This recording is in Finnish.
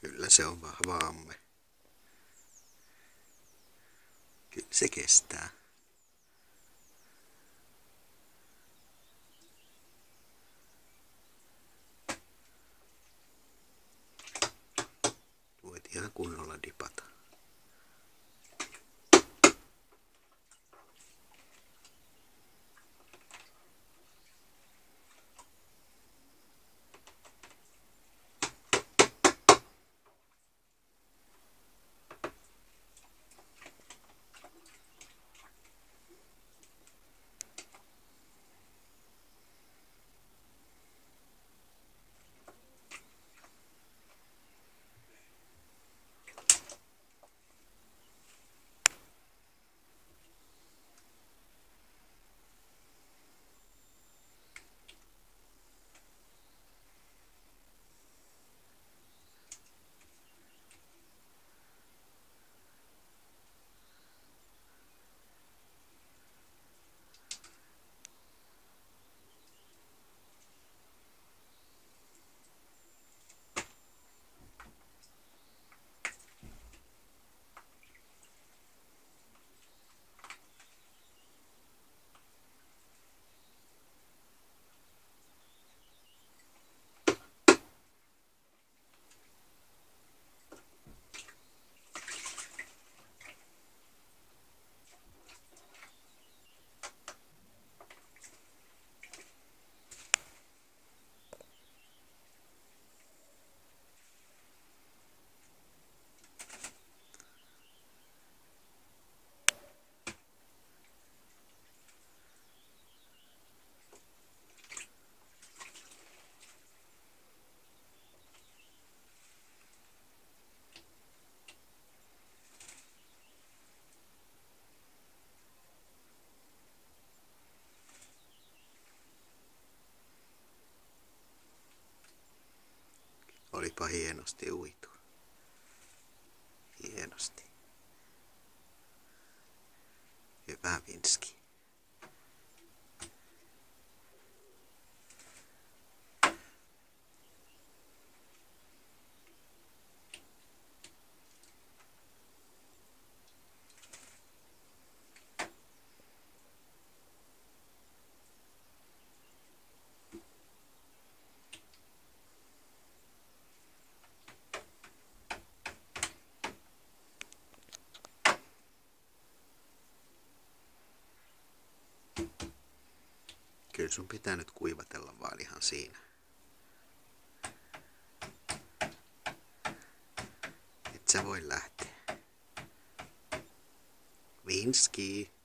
Kyllä se on vahva amme. Kyllä se kestää. Voit ihan kunnolla dipata. Olipa hienosti uitu. Hienosti. Hyvä Vinski. Kyllä sun pitää nyt kuivatella vaan ihan siinä. Et sä voi lähteä. Vinski.